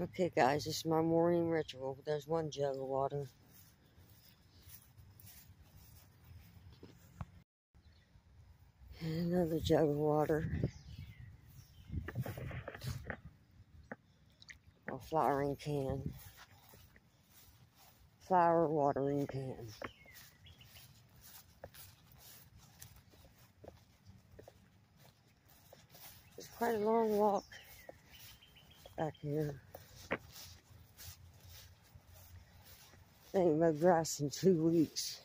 Okay, guys, this is my morning ritual. There's one jug of water. And another jug of water. A flowering can. Flower watering can. It's quite a long walk back here. Ain't mowed grass in two weeks.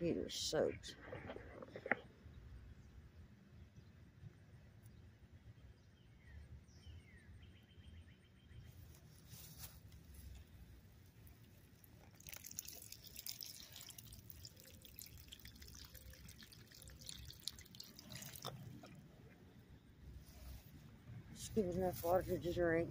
Are soaked. Just give enough water to drink.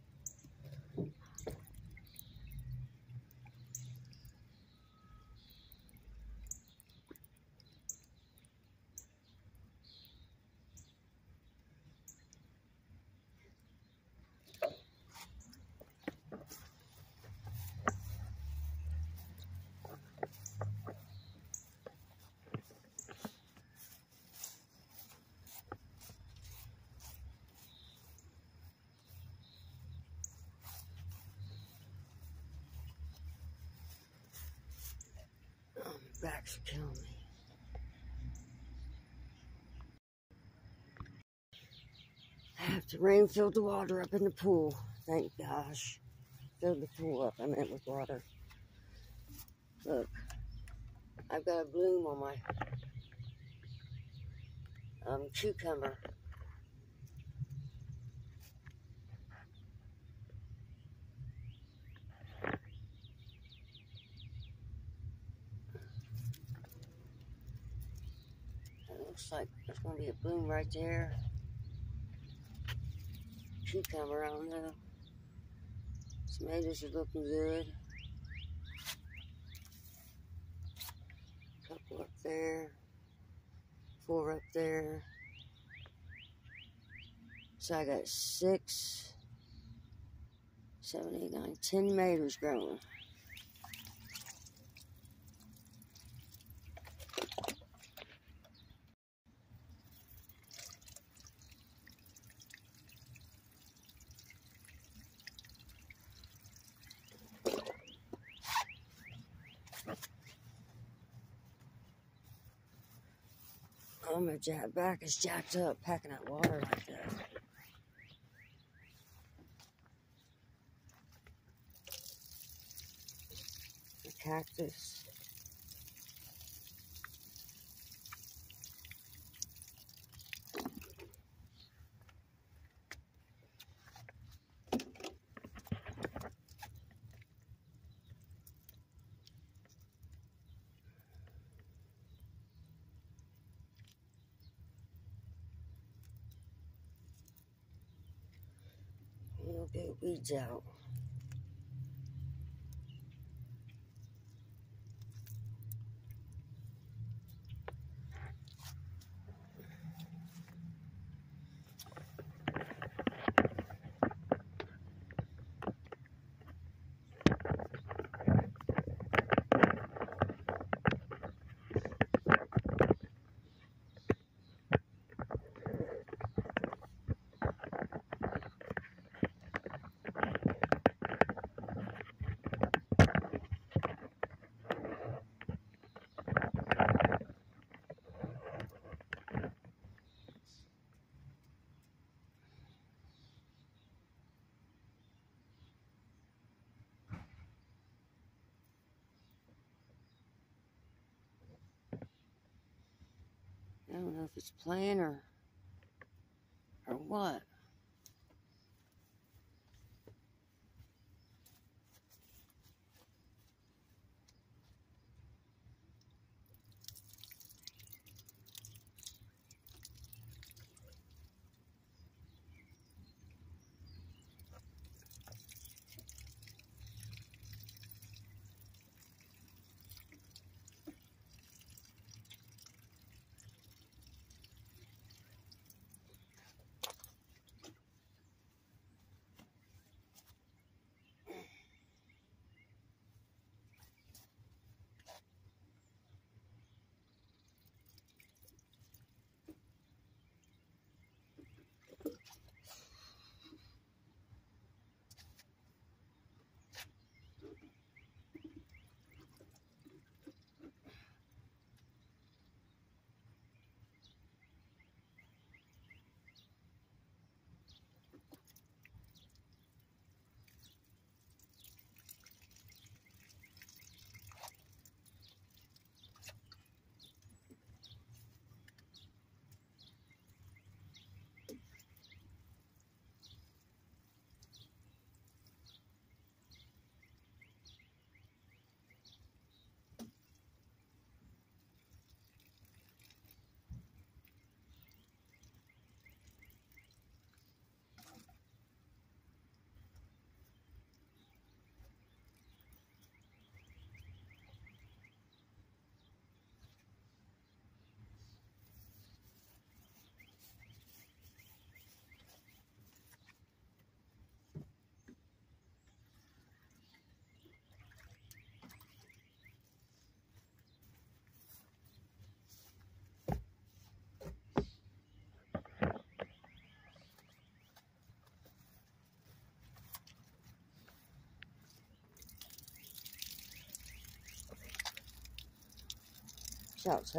killing me. I have to rain filled the water up in the pool. Thank gosh. Filled the pool up, I meant with water. Look, I've got a bloom on my um, cucumber. Looks like there's going to be a bloom right there. Cucumber, I don't know. Tomatoes are looking good. Couple up there. Four up there. So I got six, seven, eight, nine, ten tomatoes growing. Oh, my jack back is jacked up packing that water like that. Cactus. え、浮い。Know if it's playing or or what. Shouts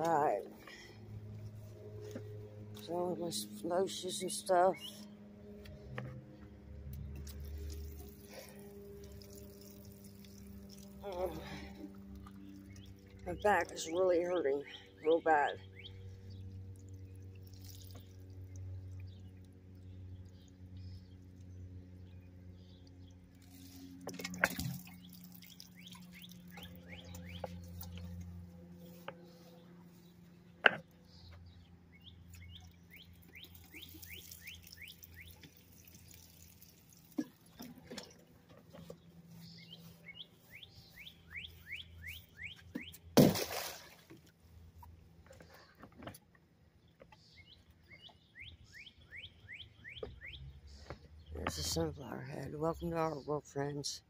Alright. So my lotions and stuff. Oh, my back is really hurting real bad. Sunflower head. Welcome to our world, friends.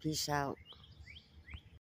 Peace out.